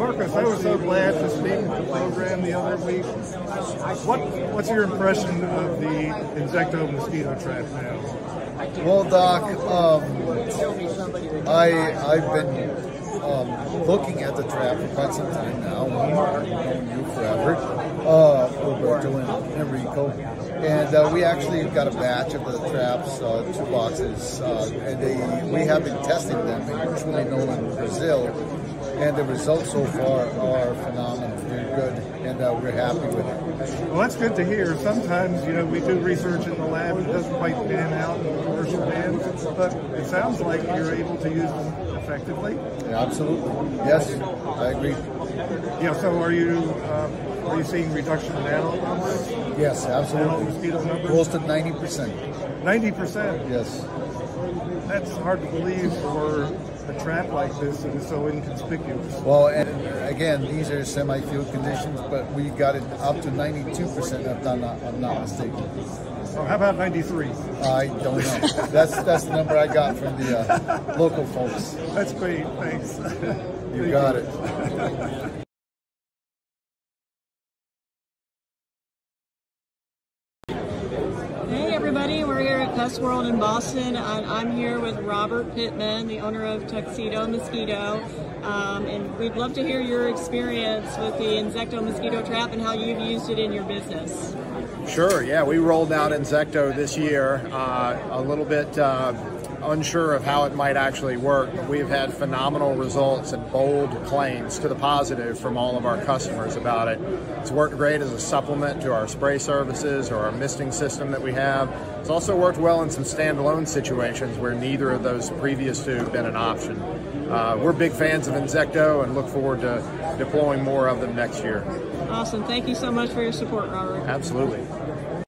Marcus, I was so glad to speak at the program the other week. What What's your impression of the INZECTO mosquito trap now? Well, Doc, um, I I've been um, looking at the trap for quite some time now. You forever, uh, Roberto and Enrico, and uh, we actually got a batch of the traps, uh, two boxes, uh, and they we have been testing them in Truly Nolen, Brazil, and the results so far are phenomenal. They're good, and uh, we're happy with it. Well, that's good to hear. Sometimes, you know, we do research in the lab and it doesn't quite pan out in the commercial bands, but it sounds like you're able to use them effectively. Yeah, absolutely. Yes, I agree. Yeah. So, are you uh, are you seeing reduction in adult numbers? Yes, absolutely. mosquito numbers? Close to ninety percent. Ninety percent. Yes. That's hard to believe for a trap like this that is so inconspicuous. Well, and again, these are semi-field conditions, but we got it up to 92%. If I'm not, I'm not mistaken. So how about 93? I don't know. That's that's the number I got from the uh, local folks. That's great. Thanks. You got it. Hey everybody, we're here at PestWorld in Boston. and I'm here with Robert Pittman, the owner of Tuxedo Mosquito. Um, and we'd love to hear your experience with the INZECTO mosquito trap and how you've used it in your business. Sure, yeah, we rolled out INZECTO this year, uh, a little bit uh, unsure of how it might actually work, but we've had phenomenal results and bold claims to the positive from all of our customers about it. It's worked great as a supplement to our spray services or our misting system that we have. It's also worked well in some standalone situations where neither of those previous two have been an option. Uh, we're big fans of INZECTO and look forward to deploying more of them next year. Awesome. Thank you so much for your support, Robert. Absolutely.